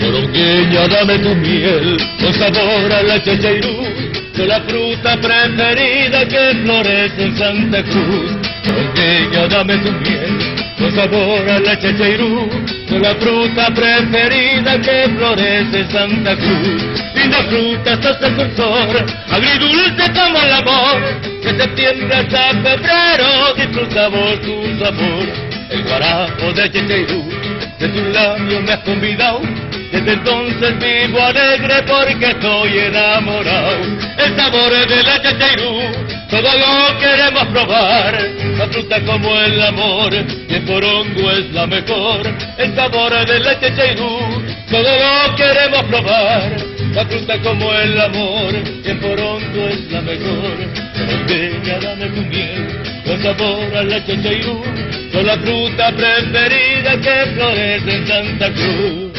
Morongueña, dame tu miel, con sabor a la checheirú, de la fruta preferida que florece en Santa Cruz. Morongueña, dame tu miel, con sabor a la checheirú, de la fruta preferida que florece en Santa Cruz. Linda fruta hasta el dulzor, agridulce como el amor, de septiembre hasta febrero disfruta vos tu sabor. El guarapo de Checheirú, de tu labio me has convidado, desde entonces vivo alegre porque estoy enamorado. El sabor de la Checheirú, todo lo queremos probar, la fruta como el amor, y el porongo es la mejor. El sabor de la Checheirú, todo lo queremos probar, la fruta como el amor, y el porongo es la mejor. Venga, dame tu miel, con sabor a la Checheirú, con la fruta preferida que florece en Santa Cruz.